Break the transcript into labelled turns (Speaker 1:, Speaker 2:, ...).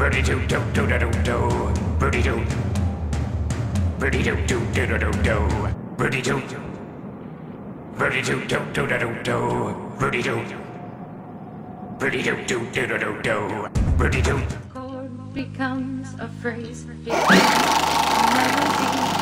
Speaker 1: Birdie doo doo doo doo doo doo. Birdie doo. Birdie doo doo doo doo doo doo. Birdie doo. Birdie doo doo doo doo doo doo. Birdie doo. Birdie doo doo doo doo doo doo. Birdie doo.
Speaker 2: chord becomes a phrase. It melody